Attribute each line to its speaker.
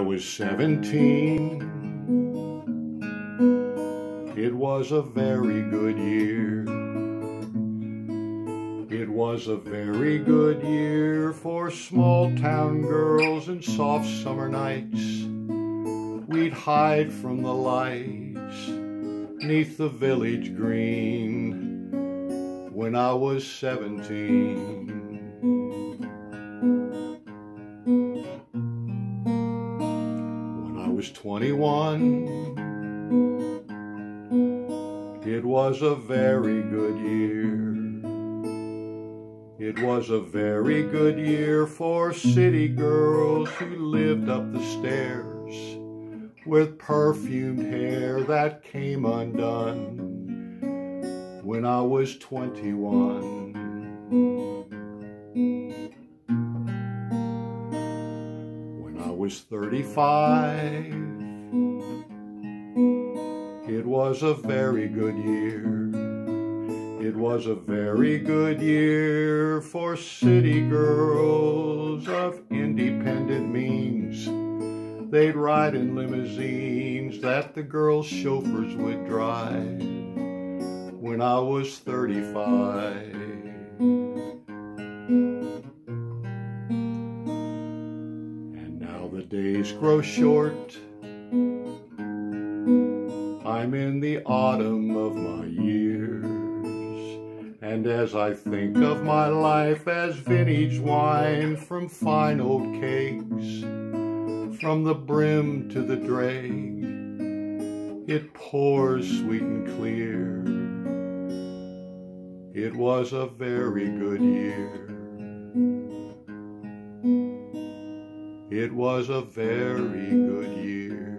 Speaker 1: I was 17, it was a very good year. It was a very good year for small town girls and soft summer nights. We'd hide from the lights neath the village green when I was 17. Was 21. It was a very good year. It was a very good year for city girls who lived up the stairs with perfumed hair that came undone when I was 21. Was 35. It was a very good year. It was a very good year for city girls of independent means. They'd ride in limousines that the girls' chauffeurs would drive when I was 35. Days grow short. I'm in the autumn of my years. And as I think of my life as vintage wine from fine old cakes, from the brim to the drag, it pours sweet and clear. It was a very good year. It was a very good year.